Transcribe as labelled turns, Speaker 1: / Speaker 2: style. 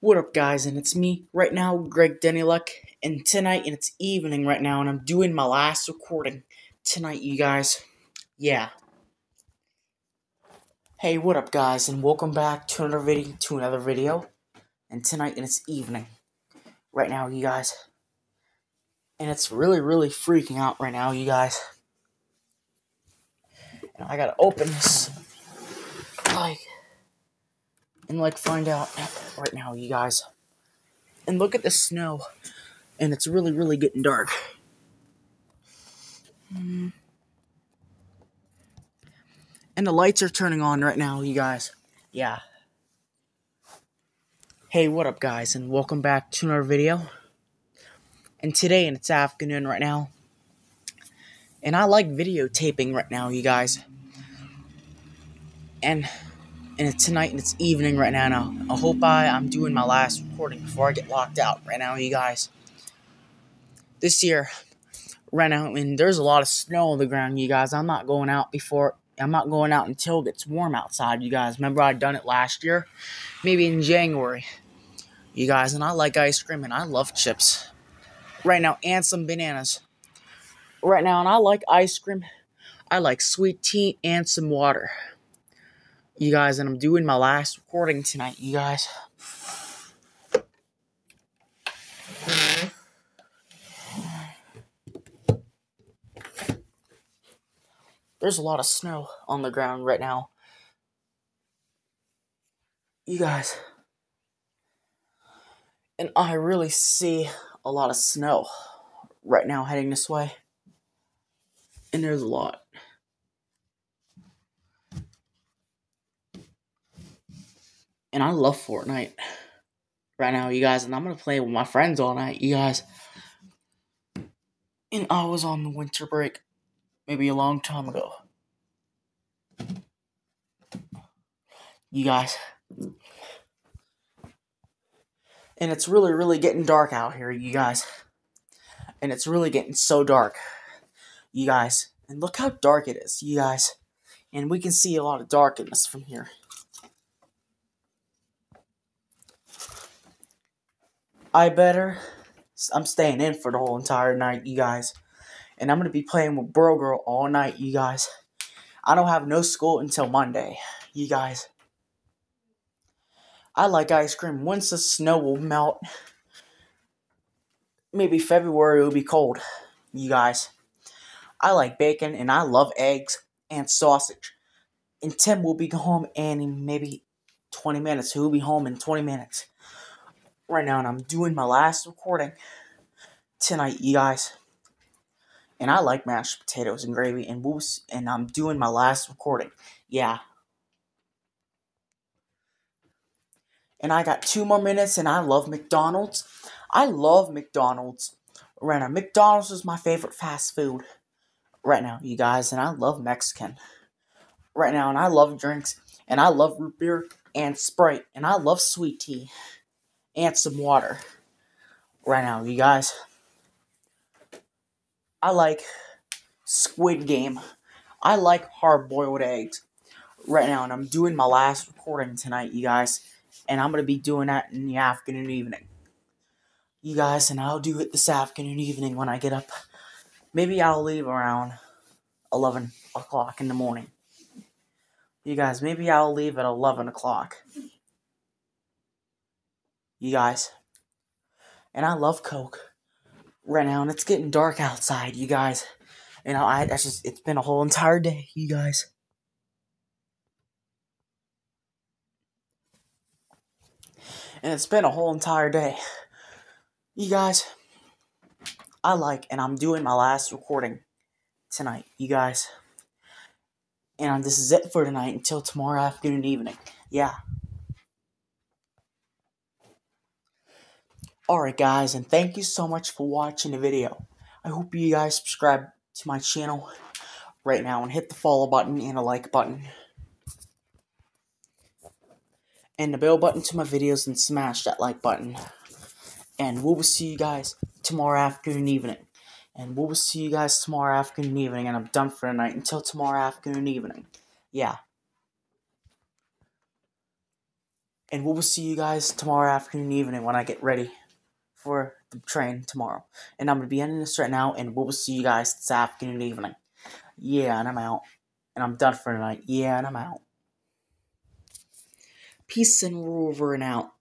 Speaker 1: What up, guys? And it's me right now, Greg Danyluk. And tonight, and it's evening right now, and I'm doing my last recording tonight, you guys. Yeah. Hey, what up, guys? And welcome back to another video. To another video. And tonight, and it's evening right now, you guys. And it's really, really freaking out right now, you guys. And I gotta open this, like and like find out right now, you guys. And look at the snow, and it's really, really getting dark. Mm. And the lights are turning on right now, you guys. Yeah. Hey, what up, guys, and welcome back to another video. And today, and it's afternoon right now. And I like videotaping right now, you guys. And and it's tonight and it's evening right now. Now I hope I I'm doing my last recording before I get locked out right now, you guys. This year, right now, and there's a lot of snow on the ground, you guys. I'm not going out before. I'm not going out until it gets warm outside, you guys. Remember I done it last year, maybe in January, you guys. And I like ice cream and I love chips. Right now, and some bananas. Right now, and I like ice cream. I like sweet tea and some water you guys, and I'm doing my last recording tonight, you guys. There's a lot of snow on the ground right now. You guys. And I really see a lot of snow right now heading this way. And there's a lot. And I love Fortnite right now, you guys. And I'm gonna play with my friends all night, you guys. And I was on the winter break maybe a long time ago. You guys. And it's really, really getting dark out here, you guys. And it's really getting so dark, you guys. And look how dark it is, you guys. And we can see a lot of darkness from here. I better. I'm staying in for the whole entire night, you guys. And I'm going to be playing with Bro Girl all night, you guys. I don't have no school until Monday, you guys. I like ice cream. Once the snow will melt, maybe February will be cold, you guys. I like bacon and I love eggs and sausage. And Tim will be home in maybe 20 minutes. He'll be home in 20 minutes right now, and I'm doing my last recording tonight, you guys. And I like mashed potatoes and gravy and woos, and I'm doing my last recording. Yeah. And I got two more minutes, and I love McDonald's. I love McDonald's right now. McDonald's is my favorite fast food right now, you guys, and I love Mexican right now, and I love drinks, and I love root beer and Sprite, and I love sweet tea and some water right now, you guys. I like Squid Game. I like hard boiled eggs right now, and I'm doing my last recording tonight, you guys. And I'm to be doing that in the afternoon, evening. You guys, and I'll do it this afternoon, evening when I get up. Maybe I'll leave around 11 o'clock in the morning. You guys, maybe I'll leave at 11 o'clock you guys. And I love Coke right now, and it's getting dark outside, you guys. You know, I that's just it's been a whole entire day, you guys. And it's been a whole entire day. You guys, I like, and I'm doing my last recording tonight, you guys. And this is it for tonight until tomorrow afternoon and evening. Yeah. Alright guys, and thank you so much for watching the video. I hope you guys subscribe to my channel right now and hit the follow button and a like button. And the bell button to my videos and smash that like button. And we will see you guys tomorrow afternoon evening. And we will see you guys tomorrow afternoon evening. And I'm done for the night until tomorrow afternoon evening. Yeah. And we will see you guys tomorrow afternoon, evening when I get ready the train tomorrow. And I'm gonna be ending this right now, and we will see you guys this afternoon, evening. Yeah, and I'm out. And I'm done for tonight. Yeah, and I'm out. Peace and we're over and out.